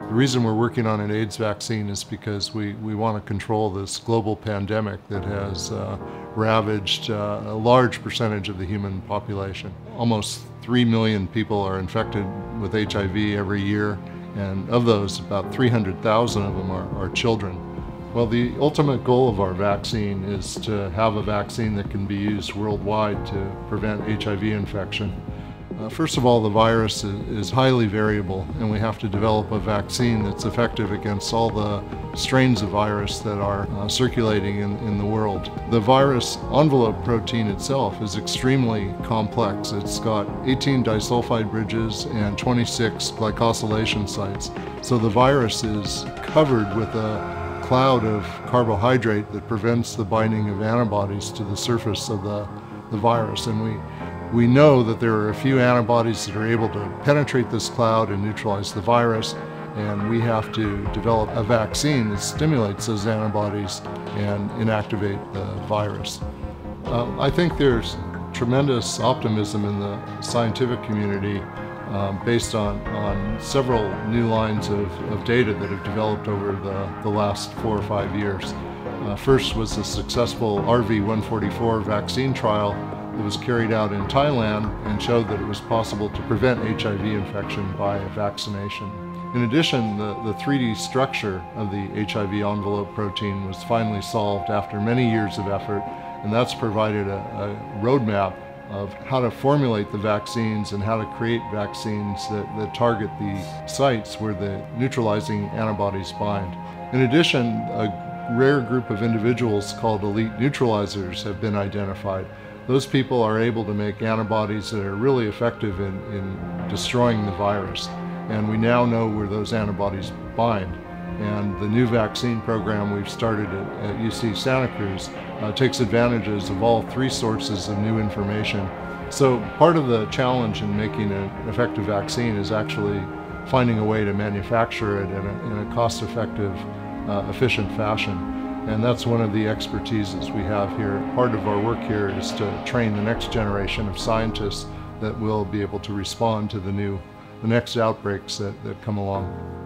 The reason we're working on an AIDS vaccine is because we, we want to control this global pandemic that has uh, ravaged uh, a large percentage of the human population. Almost 3 million people are infected with HIV every year, and of those, about 300,000 of them are, are children. Well, the ultimate goal of our vaccine is to have a vaccine that can be used worldwide to prevent HIV infection. Uh, first of all, the virus is, highly variable, and we have to develop a vaccine that's effective against all the strains of virus that are uh, circulating in, in the world. The virus envelope protein itself is extremely complex. It's got 18 disulfide bridges and 26 glycosylation sites. So the virus is covered with a cloud of carbohydrate that prevents the binding of antibodies to the surface of the, the virus. And we we know that there are a few antibodies that are able to penetrate this cloud and neutralize the virus, and we have to develop a vaccine that stimulates those antibodies and inactivate the virus. Uh, I think there's tremendous optimism in the scientific community um, based on, on several new lines of, of data that have developed over the, the last four or five years. Uh, first was the successful RV144 vaccine trial it was carried out in Thailand and showed that it was possible to prevent HIV infection by vaccination. In addition, the, the 3D structure of the HIV envelope protein was finally solved after many years of effort, and that's provided a, a roadmap of how to formulate the vaccines and how to create vaccines that, that target the sites where the neutralizing antibodies bind. In addition, a rare group of individuals called elite neutralizers have been identified those people are able to make antibodies that are really effective in, in destroying the virus. And we now know where those antibodies bind. And the new vaccine program we've started at, at UC Santa Cruz uh, takes advantages of all three sources of new information. So part of the challenge in making an effective vaccine is actually finding a way to manufacture it in a, a cost-effective, uh, efficient fashion. And that's one of the expertises we have here. Part of our work here is to train the next generation of scientists that will be able to respond to the new, the next outbreaks that, that come along.